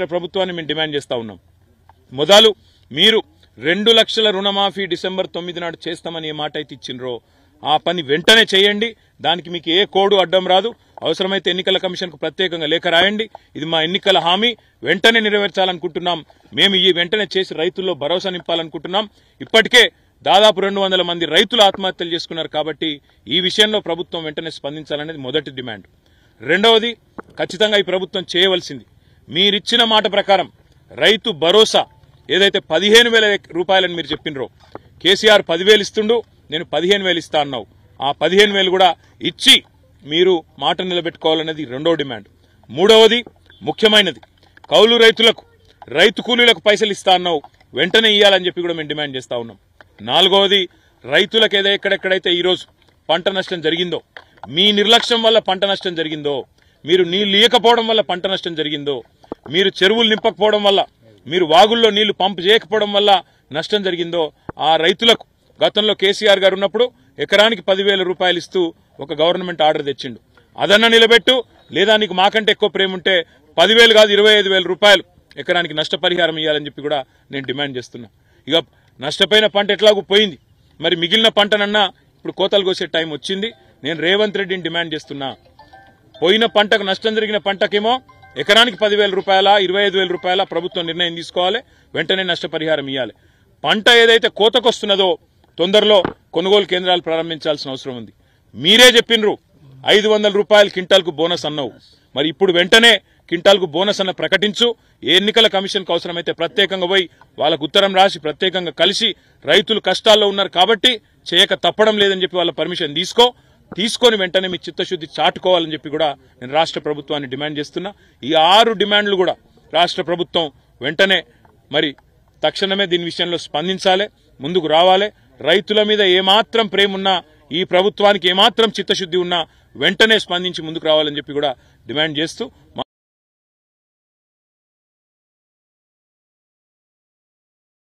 రాష్ట్ర ప్రభుత్వాన్ని మేము డిమాండ్ చేస్తా ఉన్నాం. మొదలు మీరు రెండు లక్షల రుణమాఫీ డిసెంబర్ తొమ్మిది నాడు చేస్తామని ఏ మాట అయితే ఇచ్చిండ్రో ఆ పని వెంటనే చేయండి. దానికి మీకు ఏ కోడు అడ్డం రాదు. అవసరమైతే ఎన్నికల కమిషన్కు ప్రత్యేకంగా లేఖ రాయండి. ఇది మా ఎన్నికల హామీ. వెంటనే నెరవేర్చాలనుకుంటున్నాం. మేము ఈ వెంటనే చేసి రైతుల్లో భరోసా నింపాలనుకుంటున్నాం. ఇప్పటికే దాదాపు రెండు వందల మంది రైతులు ఆత్మహత్యలు చేసుకున్నారు కాబట్టి ఈ విషయంలో ప్రభుత్వం వెంటనే స్పందించాలనేది మొదటి డిమాండ్. రెండవది ఖచ్చితంగా ఈ ప్రభుత్వం చేయవలసింది. మీరిచ్చిన మాట ప్రకారం రైతు భరోసా ఏదైతే పదిహేను వేల రూపాయలని మీరు చెప్పినరో కేసీఆర్ పదివేలు ఇస్తుండు నేను పదిహేను వేలు ఇస్తా అన్నావు. ఆ పదిహేను వేలు కూడా ఇచ్చి మీరు మాట నిలబెట్టుకోవాలనేది రెండో డిమాండ్. మూడవది ముఖ్యమైనది కౌలు రైతులకు రైతు కూలీలకు పైసలు ఇస్తా అన్నావు వెంటనే ఇవ్వాలని చెప్పి కూడా మేము డిమాండ్ చేస్తా ఉన్నాం. నాలుగవది రైతులకు ఏదో ఎక్కడెక్కడైతే ఈరోజు పంట నష్టం జరిగిందో మీ నిర్లక్ష్యం వల్ల పంట నష్టం జరిగిందో మీరు నీళ్ళు ఇవ్వకపోవడం వల్ల పంట నష్టం జరిగిందో మీరు చెరువులు నింపకపోవడం వల్ల మీరు వాగుల్లో నీళ్ళు పంపు చేయకపోవడం వల్ల నష్టం జరిగిందో ఆ రైతులకు గతంలో కేసీఆర్ గారు ఉన్నప్పుడు ఎకరానికి పదివేల రూపాయలు ఇస్తూ ఒక గవర్నమెంట్ ఆర్డర్ తెచ్చిండు. అదన్నా నిలబెట్టు లేదా నీకు మాకంటే ఎక్కువ ప్రేమ ఉంటే పదివేలు కాదు ఇరవై ఐదు వేల రూపాయలు ఎకరానికి నష్టపరిహారం ఇవ్వాలని చెప్పి కూడా నేను డిమాండ్ చేస్తున్నా. ఇక నష్టపోయిన పంట ఎట్లాగూ పోయింది. మరి మిగిలిన పంటనన్నా ఇప్పుడు కోతలు కోసే టైం వచ్చింది. నేను రేవంత్ రెడ్డిని డిమాండ్ చేస్తున్నా. పోయిన పంటకు నష్టం జరిగిన పంటకేమో ఎకరానికి పదివేల రూపాయల ఇరవై ఐదు వేల రూపాయల ప్రభుత్వం నిర్ణయం తీసుకోవాలి వెంటనే నష్టపరిహారం ఇవ్వాలి పంట ఏదైతే కోతకొస్తున్నదో తొందరలో కొనుగోలు కేంద్రాలు ప్రారంభించాల్సిన అవసరం ఉంది. మీరే చెప్పినరు ఐదు వందల రూపాయలు క్వింటాల్కు బోనస్ అన్నావు. మరి ఇప్పుడు వెంటనే క్వింటాల్కు బోనస్ అన్న ప్రకటించు. ఏ ఎన్నికల కమిషన్కు అవసరమైతే ప్రత్యేకంగా పోయి వాళ్ళకు ఉత్తరం రాసి ప్రత్యేకంగా కలిసి రైతులు కష్టాల్లో ఉన్నారు కాబట్టి చేయక తప్పడం లేదని చెప్పి వాళ్ళ పర్మిషన్ తీసుకో. తీసుకొని వెంటనే మీ చిత్తశుద్ధి చాటుకోవాలని చెప్పి కూడా నేను రాష్ట్ర ప్రభుత్వాన్ని డిమాండ్ చేస్తున్నా. ఈ ఆరు డిమాండ్లు కూడా రాష్ట్ర ప్రభుత్వం వెంటనే మరి తక్షణమే దీని విషయంలో స్పందించాలి ముందుకు రావాలి. రైతుల మీద ఏమాత్రం ప్రేమ ఉన్నా ఈ ప్రభుత్వానికి ఏమాత్రం చిత్తశుద్ధి ఉన్నా వెంటనే స్పందించి ముందుకు రావాలని చెప్పి కూడా డిమాండ్ చేస్తూ